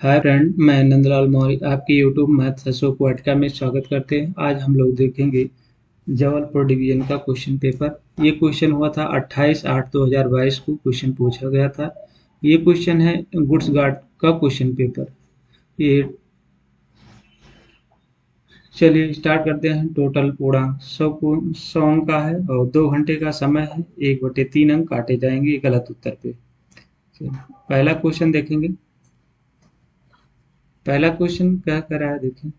Hi friend मैं नंदलाल मौर्य, आपके YouTube math हसो क्वाटका में स्वागत करते हैं। आज हम लोग देखेंगे जबलपुर डिवीज़न का क्वेश्चन पेपर ये क्वेश्चन हुआ था 28 आठ 2022 को क्वेश्चन पूछा गया था। ये क्वेश्चन है गुड्स गार्ड का क्वेश्चन पेपर ये चलिए स्टार्ट करते हैं। टोटल पूर्णांक सौ सौ अंक का है और दो घंटे का समय है। एक बटे तीन अंक काटे जाएँगे गलत उत्तर पे। पहला क्वेश्चन देखेंगे। पहला क्वेश्चन क्या कर है? देखें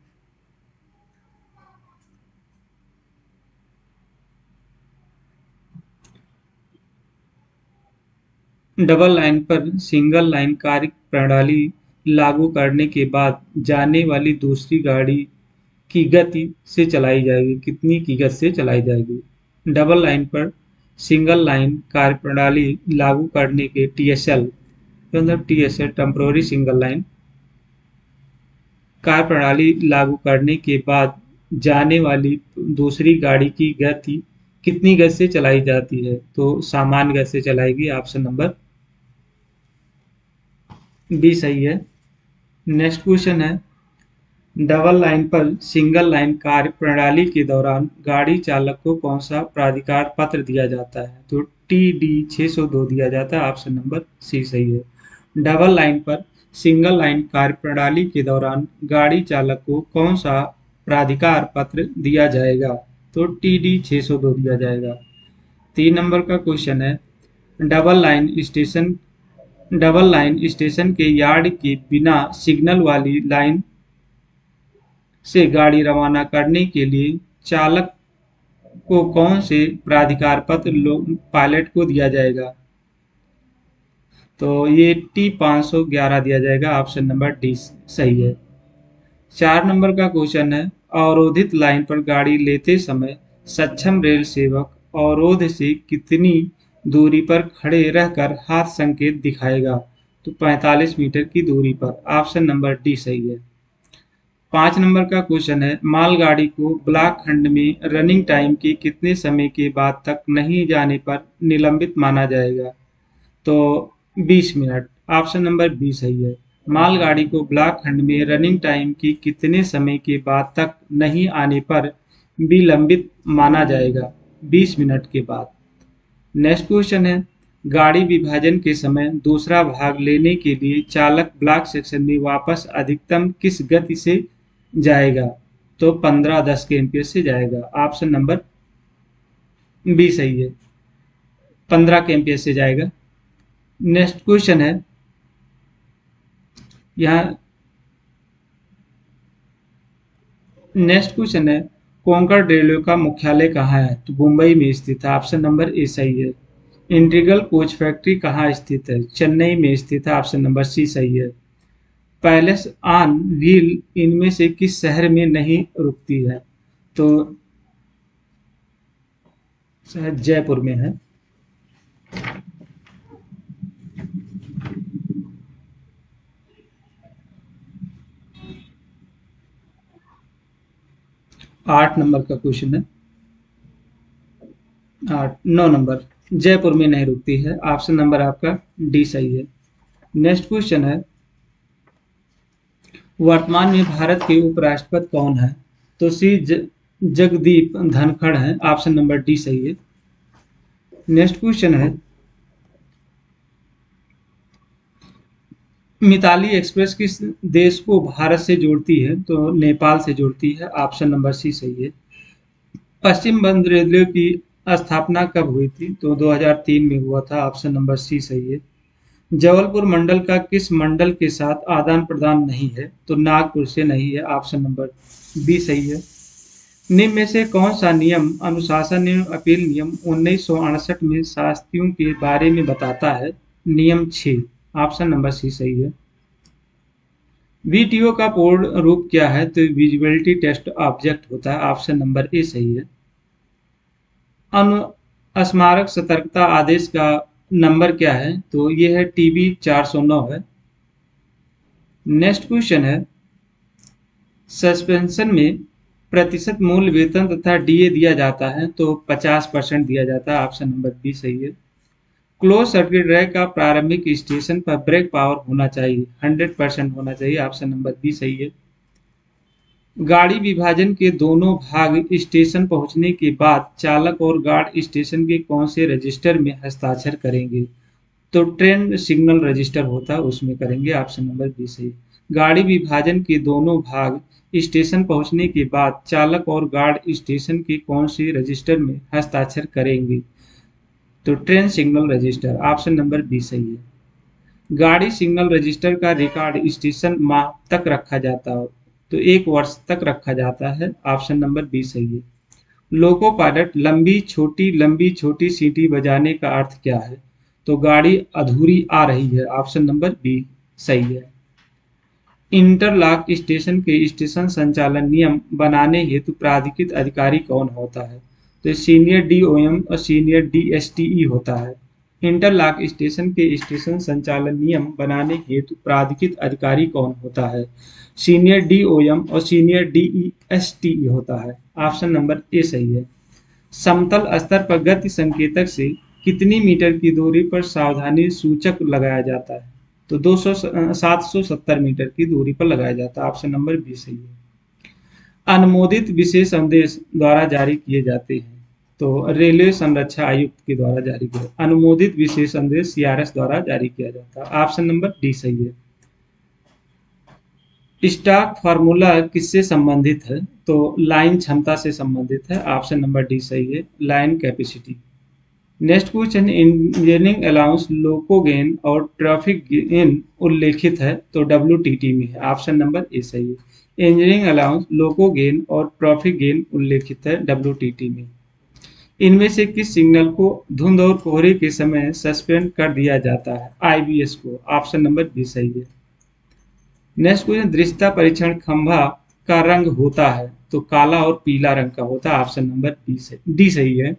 डबल लाइन पर सिंगल लाइन कार्य प्रणाली लागू करने के बाद जाने वाली दूसरी गाड़ी की गति से चलाई जाएगी। कितनी की गति से चलाई जाएगी? डबल लाइन पर सिंगल लाइन कार्य प्रणाली लागू करने के T S L T S L temporary single line car प्रणाली लागू करने के बाद जाने वाली दूसरी गाड़ी की गति कितनी गति से चलाई जाती है? तो सामान्य गति से चलाएगी ऑप्शन नंबर बी सही है। नेक्स्ट क्वेश्चन है। डबल लाइन पर सिंगल लाइन कार्य प्रणाली के दौरान गाड़ी चालक को कौन सा प्राधिकार पत्र दिया जाता है? तो टी डी छः दिया जाता है ऑप्शन नंबर सी सही है। डबल लाइन पर सिंगल लाइन कार्य प्रणाली के दौरान गाड़ी चालक को कौन सा प्राधिकार पत्र दिया जाएगा? तो टी डी छः दिया जाएगा। तीन नंबर का क्वेश्चन है double line station double line station के यार्ड के बिना सिग्नल वाली लाइन से गाड़ी रवाना करने के लिए चालक को कौन से प्राधिकार पत्र पायलट को दिया जाएगा? तो ये टी 511 दिया जाएगा ऑप्शन नंबर डी सही है। चार नंबर का क्वेश्चन है, अवरोधित लाइन पर गाड़ी लेते समय सक्षम रेल सेवक अवरोध से कितनी दूरी पर खड़े रहकर हाथ संकेत दिखाएगा? तो 45 मीटर की दूरी पर ऑप्शन नंबर डी सही है। पाँच नंबर का क्वेश्चन है, मालगाड़ी को ब्लॉक खंड में रनिंग टाइम के कितने समय के बाद तक नहीं जाने पर निलंबित माना जाएगा? तो 20 मिनट। ऑप्शन नंबर बी सही है मालगाड़ी को ब्लॉक खंड में रनिंग टाइम की कितने समय के बाद तक नहीं आने पर विलंबित माना जाएगा? 20 मिनट के बाद। नेक्स्ट क्वेश्चन है। गाड़ी विभाजन के समय दूसरा भाग लेने के लिए चालक ब्लॉक सेक्शन में वापस अधिकतम किस गति से जाएगा? तो 15 10 के एम्पियर से जाएगा। ऑप्शन नंबर बी सही है 15 के एम्पियर से जाएगा। नेक्स्ट क्वेश्चन है। यहाँ नेक्स्ट क्वेश्चन है, कोंकण रेलवे का मुख्यालय कहाँ है? तो मुंबई में स्थित है। ऑप्शन नंबर ए सही है। इंटीग्रल कोच फैक्ट्री कहाँ स्थित है? चेन्नई में स्थित है। ऑप्शन नंबर सी सही है। पैलेस ऑन व्हील इनमें से किस शहर में नहीं रुकती है? तो जयपुर में है। आठ नंबर का क्वेश्चन है। आठ, नौ नंबर। जयपुर में नहीं रुकती है। ऑप्शन नंबर आपका डी सही है। नेक्स्ट क्वेश्चन है, वर्तमान में भारत के उपराष्ट्रपति कौन है? तो श्री जगदीप धनखड़ है। ऑप्शन नंबर डी सही है। नेक्स्ट क्वेश्चन है मिताली एक्सप्रेस किस देश को भारत से जोड़ती है? तो नेपाल से जोड़ती है। ऑप्शन नंबर सी सही है। पश्चिम बंग रेलवे की स्थापना कब हुई थी? तो 2003 में हुआ था। ऑप्शन नंबर सी सही है। जबलपुर मंडल का किस मंडल के साथ आदान प्रदान नहीं है? तो नागपुर से नहीं है। ऑप्शन नंबर बी सही है। निम्न में से कौन सा नियम अनुशासन एवं अपील नियम उन्नीस सौ अड़सठ में शास्त्रियों के बारे में बताता है? नियम छ। ऑप्शन नंबर सी सही है। वीटीओ का पूर्ण रूप क्या है? तो विजिबिलिटी टेस्ट ऑब्जेक्ट होता है। ऑप्शन नंबर ए सही है। अनु स्मारक सतर्कता आदेश का नंबर क्या है? तो ये है टीबी 409 है। नेक्स्ट क्वेश्चन है। सस्पेंशन में प्रतिशत मूल वेतन तथा डीए दिया जाता है तो 50 परसेंट दिया जाता है। ऑप्शन नंबर बी सही है। क्लोज सर्किट ड्राइव का प्रारंभिक स्टेशन पर ब्रेक पावर होना चाहिए 100 परसेंट होना चाहिए। ऑप्शन नंबर बी सही है। गाड़ी विभाजन के दोनों भाग स्टेशन पहुँचने के बाद चालक और गार्ड स्टेशन के कौन से रजिस्टर में हस्ताक्षर करेंगे? तो ट्रेन सिग्नल रजिस्टर होता है, उसमें करेंगे। ऑप्शन नंबर बी सही। गाड़ी विभाजन के दोनों भाग स्टेशन पहुँचने के बाद चालक और गार्ड स्टेशन के कौन से रजिस्टर में हस्ताक्षर करेंगे? तो train signal register, option number B सही है। गाड़ी सिग्नल रजिस्टर का रिकॉर्ड स्टेशन माह तक रखा जाता हो तो एक वर्ष तक रखा जाता है, ऑप्शन नंबर बी सही है। लोको पायलट लंबी, छोटी लंबी, छोटी सीटी बजाने का अर्थ क्या है? तो गाड़ी अधूरी आ रही है, ऑप्शन नंबर बी सही है। इंटरलॉक स्टेशन के स्टेशन संचालन नियम बनाने हेतु प्राधिकृत अधिकारी कौन होता है? तो सीनियर डीओएम और सीनियर डीएसटीई होता है। इंटरलॉक स्टेशन के स्टेशन संचालन नियम बनाने हेतु प्राधिकृत अधिकारी कौन होता है? सीनियर डीओएम और सीनियर डी एस डीईएसटीई होता है। ऑप्शन नंबर ए सही है। समतल स्तर पर गति संकेतक से कितनी मीटर की दूरी पर सावधानी सूचक लगाया जाता है? तो 200 770 मीटर की दूरी पर लगाया जाता है। ऑप्शन नंबर बी सही है। अनुमोदित विशेष संदेश द्वारा जारी किए जाते हैं। तो रेलवे संरक्षा आयुक्त के द्वारा जारी किया अनुमोदित विशेष संदेश सीआरएस द्वारा जारी किया जाता है। ऑप्शन नंबर डी सही है। स्टॉक फार्मूला किससे संबंधित है? तो लाइन क्षमता से संबंधित है। ऑप्शन नंबर डी सही है। Line capacity. Next question, engineering allowance loco gain और ट्रैफ़िक गेन उल्लेखित है तो डब्ल्यूटीटी में है। ऑप्शन नंबर ए सही है। इंजीनियरिंग अलाउंस लोको गेन और ट्रॉफिक गेन उल्लेखित है डब्ल्यू में। इनमें से किस सिग्नल को धुंध और कोहरे के समय सस्पेंड कर दिया जाता है? आईबीएस को। ऑप्शन नंबर बी सही है। नेक्स्ट क्वेश्चन दृश्यता परीक्षण खंभा का रंग होता है तो काला और पीला रंग का होता है। ऑप्शन नंबर बी सही। डी सही है।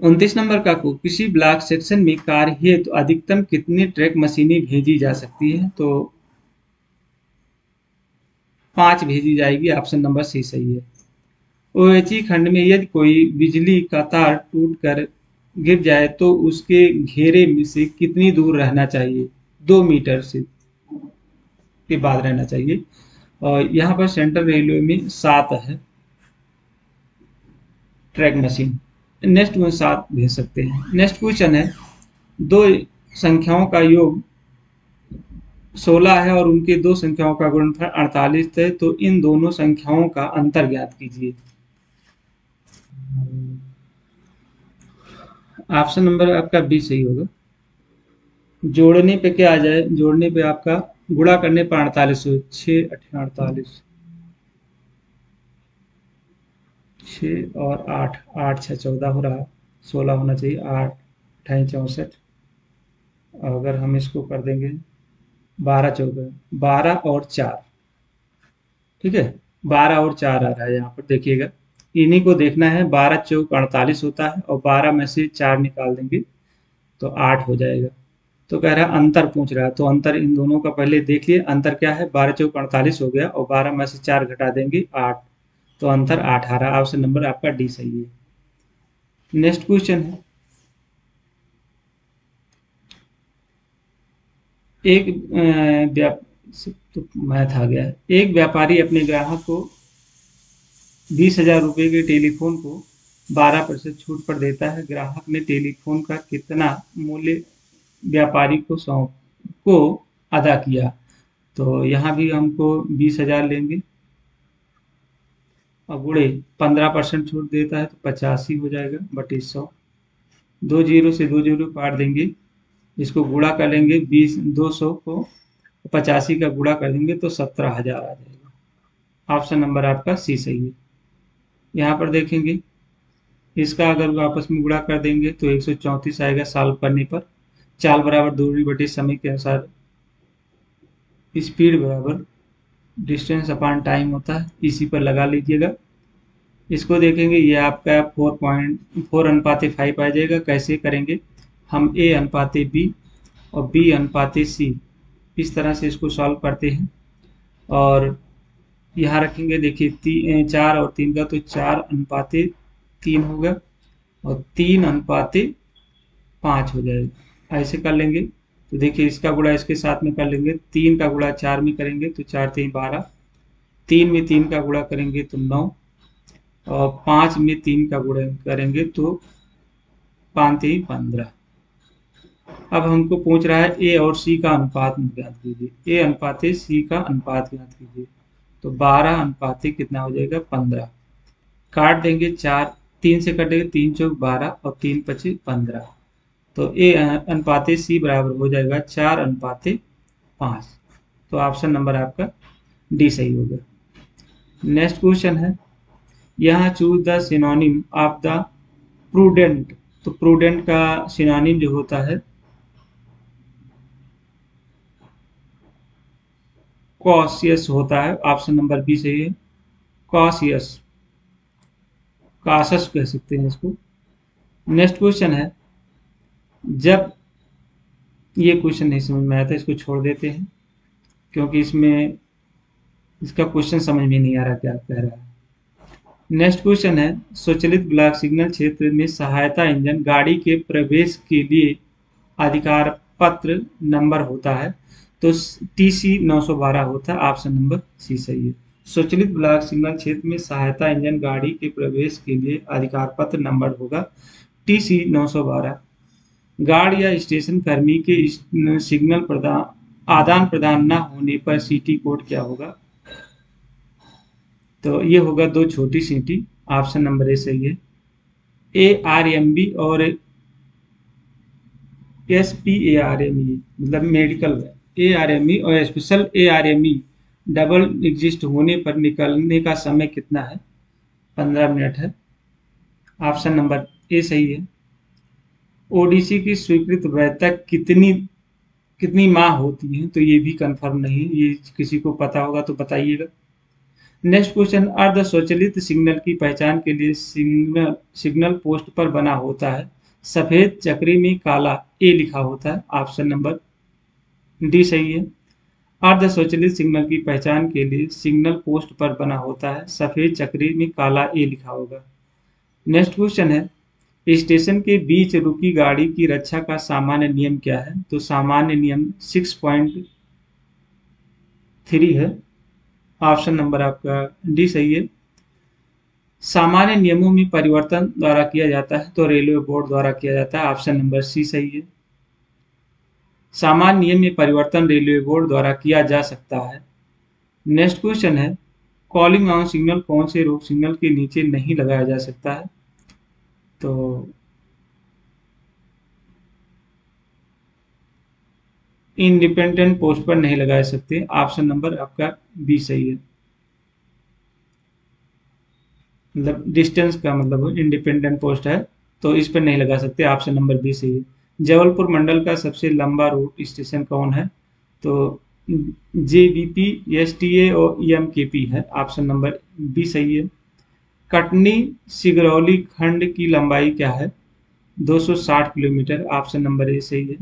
उनतीस नंबर का को, किसी ब्लॉक सेक्शन में कार्य हेतु तो अधिकतम कितनी ट्रैक मशीनें भेजी जा सकती है? तो पाँच भेजी जाएगी ऑप्शन नंबर सी सही है। ओएची खंड में यदि कोई बिजली का तार टूट कर गिर जाए तो उसके घेरे में से कितनी दूर रहना चाहिए? दो मीटर से के बाद रहना चाहिए। और यहाँ पर सेंट्रल रेलवे में सात है। Track machine. नेक्स्ट में सात भेज सकते हैं। नेक्स्ट क्वेश्चन है, दो संख्याओं का योग सोलह है और उनकी दो संख्याओं का गुणनफल अड़तालीस है तो इन दोनों संख्याओं का अंतर ज्ञात कीजिए। ऑप्शन नंबर आपका बी सही होगा। जोड़ने पे क्या आ जाए? जोड़ने पे आपका गुणा करने पर अड़तालीस हो छ अठ अड़तालीस। छ और आठ आठ छः चौदह हो रहा सोलह होना चाहिए, आठ अठाई चौंसठ। अगर हम इसको कर देंगे बारह चौदह, बारह और चार। ठीक है? बारह और चार आ रहा है यहाँ पर, देखिएगा। इन्हीं को देखना है, बारह चौक अड़तालीस होता है और बारह में से चार निकाल देंगे तो आठ हो जाएगा। तो कह रहा है, अंतर पूछ रहा है तो अंतर इन दोनों का पहले देख लिए, अंतर क्या है? बारह चौक अड़तालीस हो गया और बारह में से चार घटा देंगे आठ। तो अंतर आठ आ रहा है। ऑप्शन नंबर आपका डी सही है। नेक्स्ट क्वेश्चन है एक तो मैथ आ गया। एक व्यापारी अपने ग्राहक को बीस हज़ार रुपये के टेलीफोन को बारह परसेंट छूट पर देता है। ग्राहक ने टेलीफोन का कितना मूल्य व्यापारी को सौंप को अदा किया? तो यहाँ भी हमको बीस हज़ार लेंगे। और गुड़े, पंद्रह परसेंट छूट देता है तो पचासी हो जाएगा बटीस सौ। दो ज़ीरो से दो ज़ीरो काट देंगे। इसको गुड़ा कर लेंगे बीस, दो सौ को पचासी का गुड़ा कर देंगे तो सत्रह हज़ार आ जाएगा। ऑप्शन नंबर आपका सी सही है। यहाँ पर देखेंगे। इसका अगर आपस में गुड़ा कर देंगे तो एक सौ चौंतीस आएगा साल करने पर। चाल बराबर दूरी बटे समय के अनुसार स्पीड बराबर डिस्टेंस अपान टाइम होता है, इसी पर लगा लीजिएगा। इसको देखेंगे, ये आपका फोर पॉइंट फोर अनुपात फाइव आ जाएगा। कैसे करेंगे? हम ए अनुपाते बी और बी अनुपाते सी इस तरह से इसको सॉल्व करते हैं। और यहाँ रखेंगे, देखिए चार और तीन का तो चार अनुपाते तीन होगा और तीन अनुपाते पाँच हो जाएगा। ऐसे कर लेंगे। तो देखिए, इसका गुड़ा इसके साथ में कर लेंगे। तीन का गुड़ा चार में करेंगे तो चार तीन बारह। तीन में तीन का गुड़ा करेंगे तो नौ और पाँच में तीन का गुड़ा करेंगे तो पाँच तीन पंद्रह। अब हमको पूछ रहा है ए और सी का अनुपात ज्ञात कीजिए। ए अनुपात सी का अनुपात ज्ञात कीजिए। तो बारह अनुपात कितना हो जाएगा? पंद्रह। काट देंगे चार, तीन से कटेंगे तीन चौक बारह और तीन पच्चीस पंद्रह। तो ए अनुपात सी बराबर हो जाएगा चार अनुपात पाँच। तो ऑप्शन नंबर आपका डी सही होगा नेक्स्ट क्वेश्चन है। यहाँ choose the synonym of the prudent तो प्रूडेंट का सिनोनिम जो होता है कॉसियस होता है, ऑप्शन नंबर बी सही है कॉसियस, कासस कह सकते हैं इसको। नेक्स्ट क्वेश्चन है, जब ये क्वेश्चन नहीं समझ में आया था, इसको छोड़ देते हैं, क्योंकि इसमें, इसका क्वेश्चन समझ में नहीं आ रहा क्या कह रहा है। नेक्स्ट क्वेश्चन है, स्वचलित ब्लॉक सिग्नल क्षेत्र में सहायता इंजन गाड़ी के प्रवेश के लिए अधिकार पत्र नंबर होता है। तो टी सी नौ सौ बारह होता है ऑप्शन नंबर सी सही है। स्वचलित ब्लॉक सिग्नल क्षेत्र में सहायता इंजन गाड़ी के प्रवेश के लिए अधिकार पत्र नंबर होगा टी सी नौ सौ बारह। गार्ड या स्टेशन कर्मी के सिग्नल प्रदान, आदान प्रदान न होने पर सीटी कोड क्या होगा? तो ये होगा दो छोटी सीटी ऑप्शन नंबर ए सही है। ए आर एम बी और S P A R M E मतलब medical A R M E और special A R M E double exist होने पर निकलने का समय कितना है? पंद्रह मिनट है। ऑप्शन नंबर ए सही है। ओडीसी की स्वीकृत वैधता कितनी कितनी माह होती है? तो ये भी कंफर्म नहीं ये किसी को पता होगा तो बताइएगा। नेक्स्ट क्वेश्चन अर्ध स्वचलित सिग्नल की पहचान के लिए सिग्नल सिग्नल पोस्ट पर बना होता है? सफ़ेद, चक्री में काला ए लिखा होता है। ऑप्शन नंबर डी सही है। अर्ध स्वचलित सिग्नल की पहचान के लिए सिग्नल पोस्ट पर बना होता है। सफ़ेद चक्री में काला ए लिखा होगा। नेक्स्ट क्वेश्चन है, स्टेशन के बीच रुकी गाड़ी की रक्षा का सामान्य नियम क्या है? तो सामान्य नियम 6.3 है। ऑप्शन नंबर आपका डी सही है। सामान्य नियमों में परिवर्तन द्वारा किया जाता है तो रेलवे बोर्ड द्वारा किया जाता है। ऑप्शन नंबर सी सही है। सामान्य नियम में परिवर्तन रेलवे बोर्ड द्वारा किया जा सकता है। नेक्स्ट क्वेश्चन है, कॉलिंग ऑन सिग्नल कौन से रोक सिग्नल के नीचे नहीं लगाया जा सकता है? तो इंडिपेंडेंट पोस्ट पर नहीं लगा सकते ऑप्शन नंबर आपका बी सही है। मतलब डिस्टेंस का मतलब इंडिपेंडेंट पोस्ट है तो इस पर नहीं लगा सकते ऑप्शन नंबर बी सही है। जबलपुर मंडल का सबसे लंबा रूट स्टेशन कौन है? तो J B P S T A और ई एम के पी है। ऑप्शन नंबर बी सही है। कटनी सिगरौली खंड की लंबाई क्या है? 260 किलोमीटर। ऑप्शन नंबर ए सही है।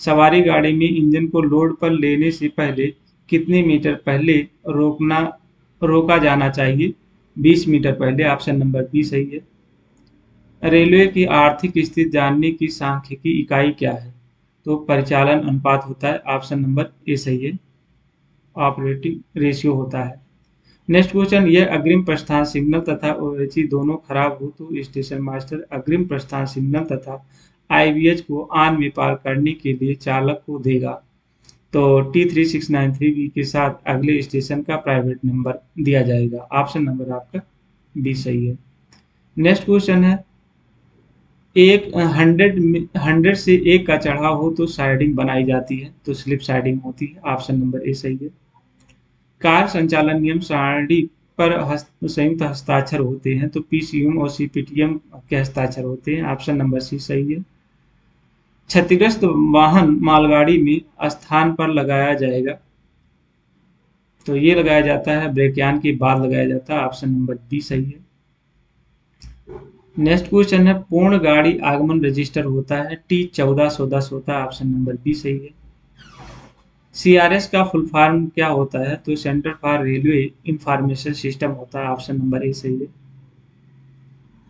सवारी गाड़ी में इंजन को लोड पर लेने से पहले कितने मीटर पहले रोकना, रोका जाना चाहिए? 20 मीटर पहले। ऑप्शन नंबर बी सही है। रेलवे की आर्थिक स्थिति जानने की सांख्यिकी इकाई क्या है? तो परिचालन अनुपात होता है ऑप्शन नंबर ए सही है। ऑपरेटिंग रेशियो होता है। नेक्स्ट क्वेश्चन यह अग्रिम प्रस्थान सिग्नल तथा ओएचई दोनों खराब हो तो स्टेशन मास्टर अग्रिम प्रस्थान सिग्नल तथा आईवीएच को आन में पार करने के लिए चालक को देगा। तो T three six nine three B के साथ अगले स्टेशन का प्राइवेट नंबर दिया जाएगा। ऑप्शन नंबर आपका बी सही है। नेक्स्ट क्वेश्चन है एक हंड्रेड हंड्रेड से एक का चढ़ाव हो तो साइडिंग बनाई जाती है तो स्लिप साइडिंग होती है ऑप्शन नंबर ए सही है। कार संचालन नियम सारणी पर संयुक्त हस्ताक्षर होते हैं तो पीसीएम और सीपीटीएम के हस्ताक्षर होते हैं ऑप्शन नंबर सी सही है। क्षतिग्रस्त वाहन मालगाड़ी में स्थान पर लगाया जाएगा तो ये लगाया जाता है ब्रेकयान के बाद लगाया जाता है ऑप्शन नंबर बी सही है। नेक्स्ट क्वेश्चन है, पूर्ण गाड़ी आगमन रजिस्टर होता है टी चौदह सौ दस होता है ऑप्शन नंबर बी सही है सीआरएस का फुल फॉर्म क्या होता है? तो centre for railway information system होता है ऑप्शन नंबर ए सही है।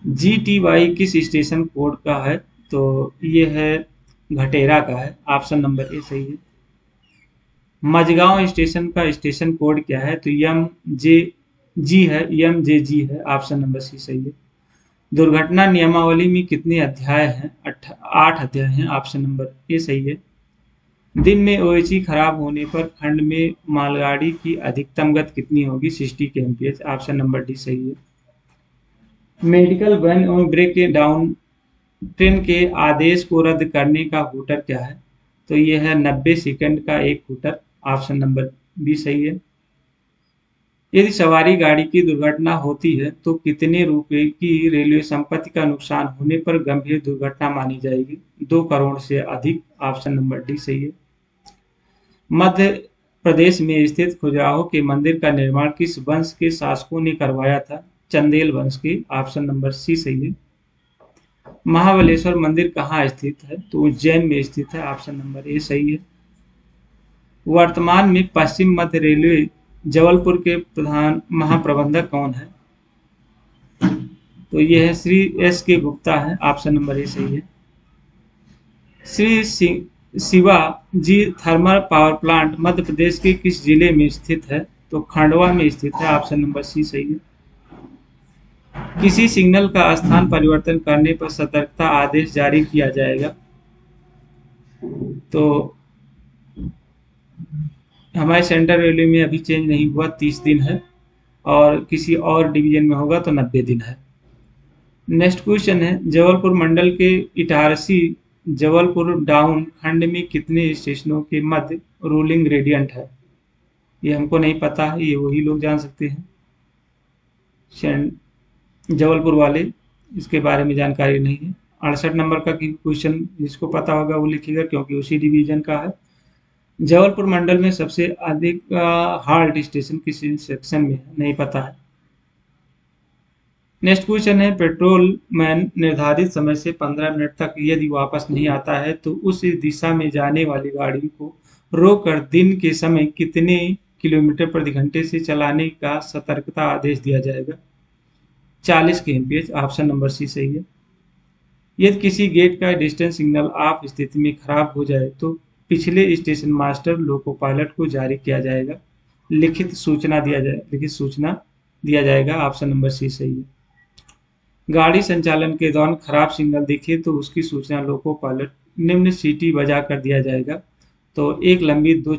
जी टी वाई किस स्टेशन कोड का है? तो ये है घटेरा का है ऑप्शन नंबर ए सही है। मझगांव स्टेशन का स्टेशन कोड क्या है? तो यम जे जी है यम जे जी है ऑप्शन नंबर सी सही है। दुर्घटना नियमावली में कितने अध्याय हैं? आठ अध्याय हैं। ऑप्शन नंबर ए सही है। दिन में ओएची खराब होने पर खंड में मालगाड़ी की अधिकतम गति कितनी होगी? सिक्सटी के एमपीएच ऑप्शन नंबर डी सही है। मेडिकल वैन और ब्रेक के डाउन ट्रेन के आदेश को रद्द करने का हूटर क्या है? तो यह है नब्बे सेकंड का एक हूटर। ऑप्शन नंबर बी सही है। यदि सवारी गाड़ी की दुर्घटना होती है तो कितने रुपए की रेलवे संपत्ति का नुकसान होने पर गंभीर दुर्घटना मानी जाएगी? दो करोड़ से अधिक, ऑप्शन नंबर डी सही है। मध्य प्रदेश में स्थित खुजराहो के मंदिर का निर्माण किस वंश के शासकों ने करवाया था? चंदेल वंश के, ऑप्शन नंबर सी सही है। महाबलेश्वर मंदिर कहाँ स्थित है? तो उज्जैन में स्थित है, ऑप्शन नंबर ए सही है। वर्तमान में पश्चिम मध्य रेलवे जबलपुर के प्रधान महाप्रबंधक कौन है? तो यह है श्री एस के गुप्ता है, ऑप्शन नंबर ए सही है। Shri Shiva ji thermal power plant Madhya Pradesh के किस ज़िले में स्थित है? तो खंडवा में स्थित है, ऑप्शन नंबर सी सही है। किसी सिग्नल का स्थान परिवर्तन करने पर सतर्कता आदेश जारी किया जाएगा। तो हमारे सेंट्रल रेलवे में अभी चेंज नहीं हुआ, तीस दिन है और किसी और डिवीज़न में होगा तो नब्बे दिन है। नेक्स्ट क्वेश्चन है, जबलपुर मंडल के इटारसी, जबलपुर डाउन खंड में कितने स्टेशनों के मध्य रूलिंग ग्रेडियंट है? ये हमको नहीं पता है ये वही लोग जान सकते हैं। जबलपुर वाले, इसके बारे में जानकारी नहीं है। अड़सठ नंबर का क्वेश्चन जिसको पता होगा वो लिखिएगा क्योंकि उसी डिवीज़न का है। जबलपुर मंडल में सबसे अधिक हाल्ट स्टेशन किस सेक्शन में नहीं पता है। नेक्स्ट क्वेश्चन है, पेट्रोल मैन निर्धारित समय से 15 मिनट तक यदि वापस नहीं आता है तो उस दिशा में जाने वाली गाड़ी को रोककर दिन के समय कितने किलोमीटर प्रति घंटे से चलाने का सतर्कता आदेश दिया जाएगा? चालीस के एमपीएच, ऑप्शन नंबर सी सही है। यदि किसी गेट का डिस्टेंस सिग्नल आप स्थिति में खराब हो जाए तो पिछले स्टेशन मास्टर लोको पायलट को जारी किया जाएगा। लिखित सूचना दिया जाए, लिखित सूचना दिया जाएगा, ऑप्शन नंबर सी सही है। गाड़ी संचालन के दौरान खराब सिग्नल दिखे तो उसकी सूचना लोको पायलट निम्न सीटी बजा कर दिया जाएगा। तो एक लंबी, दो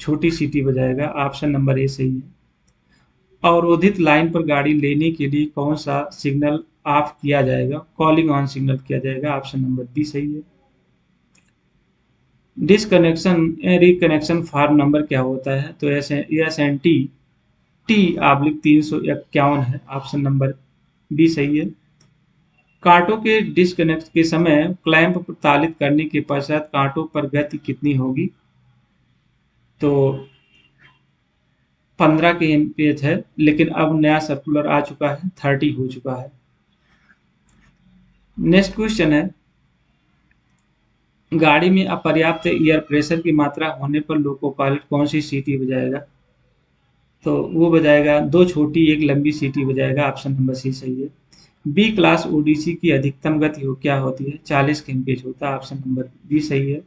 छोटी सीटी बजाएगा, ऑप्शन नंबर ए सही है। अवरोधित लाइन पर गाड़ी लेने के लिए कौन सा सिग्नल ऑफ़ किया जाएगा? कॉलिंग ऑन सिग्नल किया जाएगा, ऑप्शन नंबर बी सही है। डिसकनेक्शन रिकनेक्शन फार्म नंबर क्या होता है? तो S N T T oblique तीन सौ इक्यावन है। ऑप्शन नंबर बी सही है। कांटों के डिसकनेक्ट के समय क्लैंप प्रतालित करने के पश्चात कांटों पर गति कितनी होगी? तो पंद्रह के एम है, लेकिन अब नया सर्कुलर आ चुका है थर्टी हो चुका है। नेक्स्ट क्वेश्चन है गाड़ी में अपर्याप्त एयर प्रेशर की मात्रा होने पर लोको पायलट कौन सी सीटी बजाएगा? तो वो बजाएगा दो छोटी, एक लंबी सीटी बजाएगा। ऑप्शन नंबर सी सही है। बी क्लास ओडीसी की अधिकतम गति हो क्या होती है? चालीस के होता है। ऑप्शन नंबर बी सही है।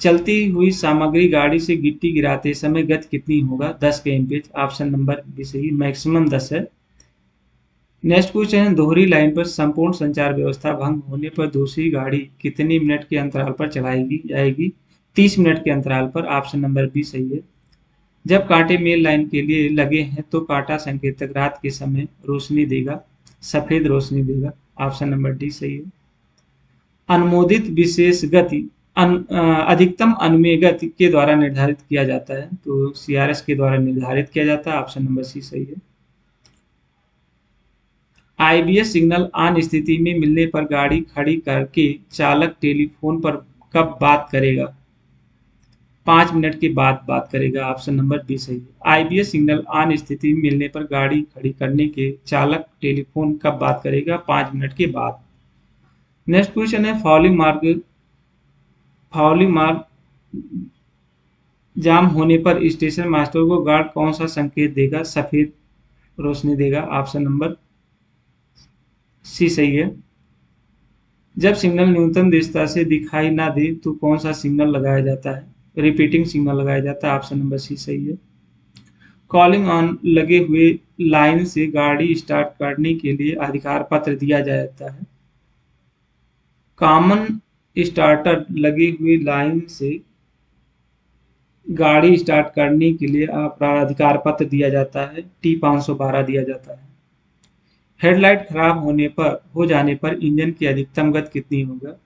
चलती हुई सामग्री गाड़ी से गिट्टी गिराते समय गति कितनी होगा? दस के एमपीएच ऑप्शन नंबर बी सही। मैक्सिमम दस है। नेक्स्ट क्वेश्चन है दोहरी लाइन पर संपूर्ण संचार व्यवस्था भंग होने पर दूसरी गाड़ी कितनी मिनट के अंतराल पर चलाएगी जाएगी? तीस मिनट के अंतराल पर ऑप्शन नंबर बी सही है। जब कांटे मेल लाइन के लिए लगे हैं तो कांटा संकेतक रात के समय रोशनी देगा सफ़ेद रोशनी देगा ऑप्शन नंबर डी सही है। अनुमोदित विशेष गति अन, अधिकतम अनुमेय गति के द्वारा निर्धारित किया जाता है तो सीआरएस के द्वारा निर्धारित किया जाता है ऑप्शन नंबर सी सही है। आईबीएस सिग्नल ऑन स्थिति में मिलने पर गाड़ी खड़ी करके चालक टेलीफोन पर कब बात करेगा? पाँच मिनट के बाद बात करेगा। ऑप्शन नंबर बी सही। है आईबीएस सिग्नल ऑन स्थिति में मिलने पर गाड़ी खड़ी करने के चालक टेलीफोन कब बात करेगा? पाँच मिनट के बाद। नेक्स्ट क्वेश्चन है फॉलोइंग मार्ग फाउलिंग मार्ग जाम होने पर स्टेशन मास्टर को गार्ड कौन सा संकेत देगा? सफ़ेद रोशनी देगा। ऑप्शन नंबर सी सही है। जब सिग्नल न्यूनतम दिशा से दिखाई ना दे तो कौन सा सिग्नल लगाया जाता है? रिपीटिंग सिग्नल लगाया जाता है, ऑप्शन नंबर सी सही है। कॉलिंग ऑन लगे हुए लाइन से गाड़ी स्टार्ट करने के लिए अधिकार पत्र दिया जाता है। कॉमन स्टार्टर लगे हुए लाइन से गाड़ी स्टार्ट करने के लिए अधिकार पत्र दिया जाता है। टी 512 दिया जाता है। हेडलाइट खराब होने पर, हो जाने पर इंजन की अधिकतम गति कितनी होगा?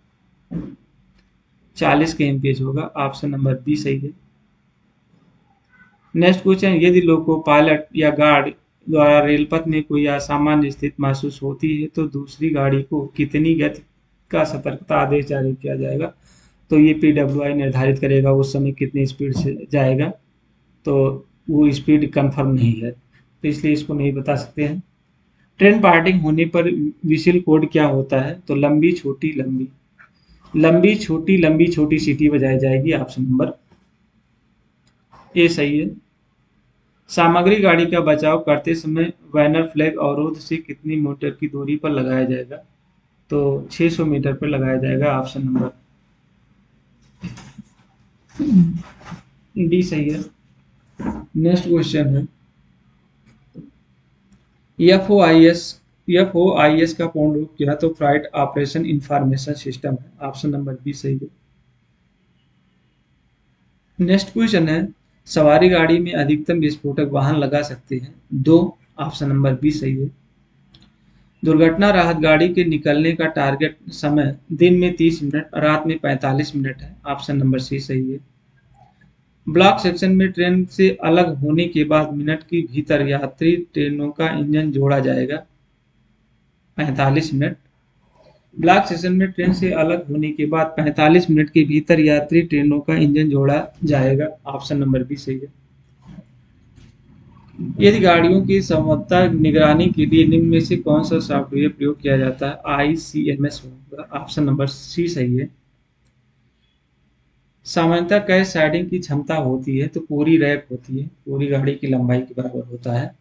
40 के एमपीएच होगा। ऑप्शन नंबर बी सही है। नेक्स्ट क्वेश्चन, यदि लोको पायलट या गार्ड द्वारा रेलपथ में कोई असामान्य स्थिति महसूस होती है तो दूसरी गाड़ी को कितनी गति का सतर्कता आदेश जारी किया जाएगा? तो ये आई निर्धारित करेगा, उस समय कितनी स्पीड से जाएगा। तो वो स्पीड कंफर्म नहीं है। तो इसलिए इसको नहीं बता सकते हैं। ट्रेन पार्टिंग होने पर विशिल कोड क्या होता है? तो लंबी, छोटी, लंबी। लंबी, छोटी लंबी, छोटी सीटी बजाई जाएगी ऑप्शन नंबर ए सही है। सामग्री गाड़ी का बचाव करते समय वैनर फ्लैग अवरोध से कितनी मीटर की दूरी पर लगाया जाएगा? तो 600 मीटर पर लगाया जाएगा ऑप्शन नंबर डी सही है। नेक्स्ट क्वेश्चन है। एफ़ ओ आई एस का पूर्ण रूप क्या तो फ़्लाइट ऑपरेशन इंफॉर्मेशन सिस्टम है। ऑप्शन नंबर बी सही है। नेक्स्ट क्वेश्चन है, सवारी गाड़ी में अधिकतम विस्फोटक वाहन लगा सकते हैं? दो, ऑप्शन नंबर बी सही है। दुर्घटना राहत गाड़ी के निकलने का टारगेट समय दिन में 30 मिनट, रात में 45 मिनट है। ऑप्शन नंबर सी सही है। ब्लॉक सेक्शन में ट्रेन से अलग होने के बाद मिनट के भीतर यात्री ट्रेनों का इंजन जोड़ा जाएगा। 45 मिनट। ब्लॉक सेक्शन में ट्रेन से अलग होने के बाद 45 मिनट के भीतर यात्री ट्रेनों का इंजन जोड़ा जाएगा। ऑप्शन नंबर बी सही है। यदि गाड़ियों की समता निगरानी के लिए निम्न में से कौन सा सॉफ्टवेयर प्रयोग किया जाता है? आई सी एम एस होगा। ऑप्शन नंबर सी सही है। सामान्यतः कैश साइडिंग की क्षमता होती है तो पूरी रैक होती है, पूरी गाड़ी की लंबाई के बराबर होता है।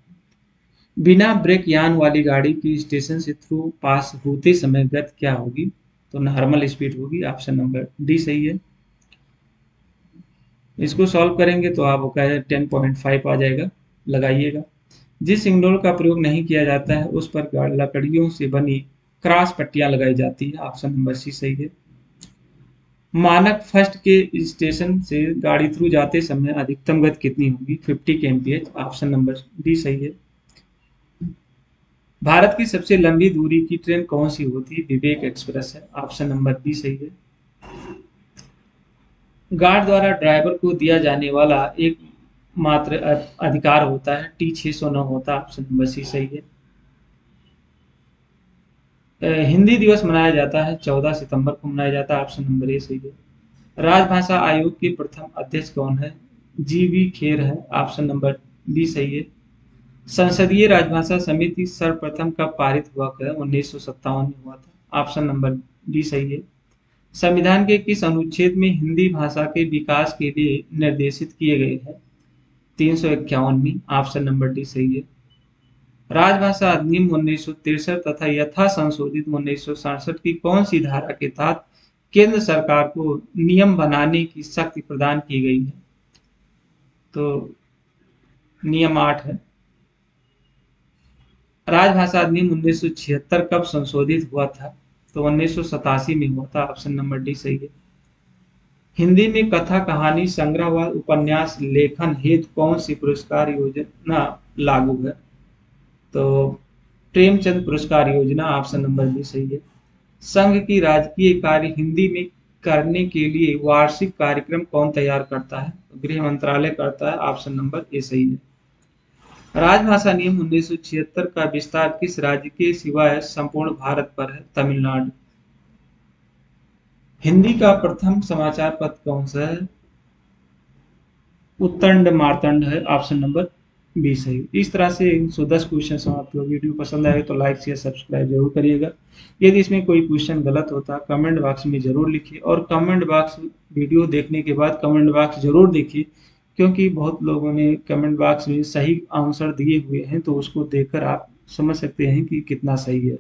बिना ब्रेक यान वाली गाड़ी की स्टेशन से थ्रू पास होते समय गति क्या होगी? तो नॉर्मल स्पीड होगी ऑप्शन नंबर डी सही है। इसको सॉल्व करेंगे तो आपका टेन पॉइंट फाइव आ जाएगा, लगाइएगा। जिस सिग्नल का प्रयोग नहीं किया जाता है, उस पर लकड़ियों से बनी क्रॉस पट्टियाँ लगाई जाती है ऑप्शन नंबर सी सही है। मानक फ़र्स्ट के स्टेशन से गाड़ी थ्रू जाते समय अधिकतम गति कितनी होगी? 50 के एमपीएच ऑप्शन नंबर डी सही है। भारत की सबसे लंबी दूरी की ट्रेन कौन सी होती? है विवेक एक्सप्रेस है ऑप्शन नंबर बी सही है। गार्ड द्वारा ड्राइवर को दिया जाने वाला एक मात्र अधिकार होता है टी छः सौ नौ होता ऑप्शन नंबर सी सही है। हिंदी दिवस मनाया जाता है, चौदह सितंबर को मनाया जाता है, ऑप्शन नंबर ए सही है राजभाषा आयोग के प्रथम अध्यक्ष कौन है? जी वी खेर है, ऑप्शन नंबर बी सही है संसदीय राजभाषा समिति सर्वप्रथम कब पारित हुआ है उन्नीस में हुआ था, ऑप्शन नंबर डी सही है संविधान के किस अनुच्छेद में हिंदी भाषा के विकास के लिए निर्देशित किए गए हैं? तीन सौ इक्यावनवी ऑप्शन नंबर डी सही है राजभाषा अधिनियम उन्नीस तथा यथा संशोधित उन्नीस सौ सड़सठ की कौन सी धारा के तहत केंद्र सरकार को नियम बनाने की शक्ति प्रदान की गई है? तो नियम आठ है। राजभाषा अधिनियम उन्नीस सौ छिहत्तर कब संशोधित हुआ था? तो उन्नीस सौ सतासी में हुआ था ऑप्शन नंबर डी सही है। हिंदी में कथा कहानी, संग्रह व उपन्यास लेखन हेतु कौन सी पुरस्कार योजना लागू है? तो प्रेमचंद पुरस्कार योजना ऑप्शन नंबर बी सही है। संघ की राजकीय कार्य हिंदी में करने के लिए वार्षिक कार्यक्रम कौन तैयार करता है? गृह मंत्रालय करता है, ऑप्शन नंबर ए सही है। राजभाषा नियम उन्नीस सौ छिहत्तर का विस्तार किस राज्य के सिवाय संपूर्ण भारत पर है? तमिलनाडु। हिंदी का प्रथम समाचार पत्र कौन सा है? उत्तंड मारतंड है, ऑप्शन नंबर बी सही। इस तरह से सो दस क्वेश्चन समाप्त हुआ वीडियो पसंद आए तो लाइक शेयर सब्सक्राइब ज़रूर करिएगा। यदि इसमें कोई क्वेश्चन गलत होता कमेंट बॉक्स में ज़रूर लिखिए और कमेंट बॉक्स वीडियो देखने के बाद कमेंट बॉक्स ज़रूर देखिए, क्योंकि बहुत लोगों ने कमेंट बॉक्स में सही आंसर दिए हुए हैं तो उसको देखकर आप समझ सकते हैं कि कितना सही है।